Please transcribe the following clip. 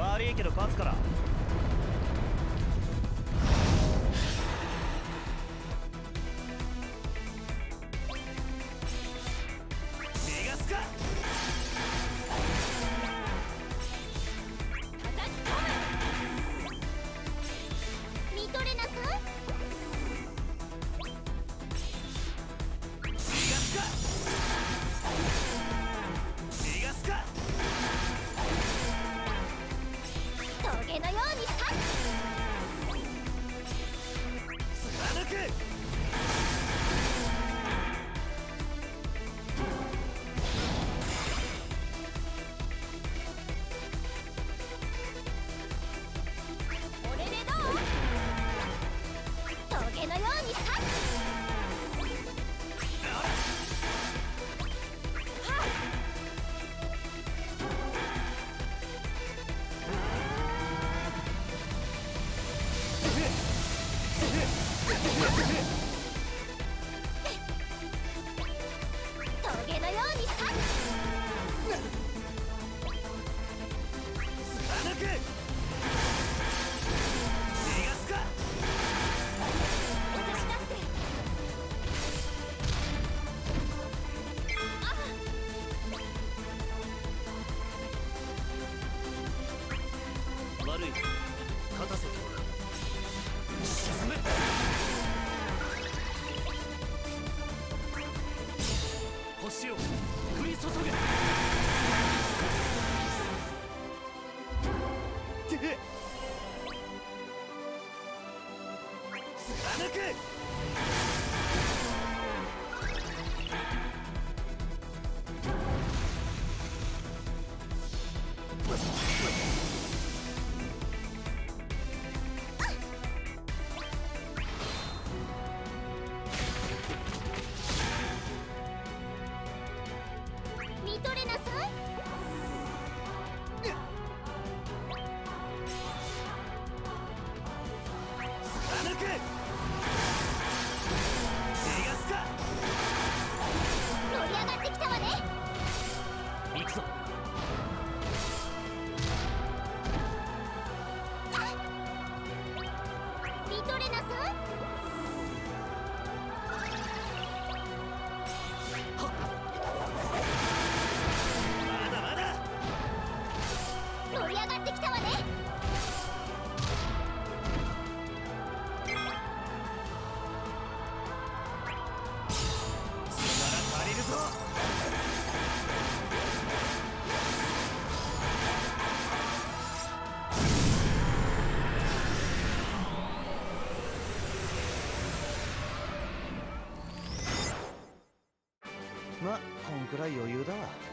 悪いけど勝つから。勝たせてもらう沈め星を降り注げて貫く行くぞ。見とれなさい。くらい余裕だわ。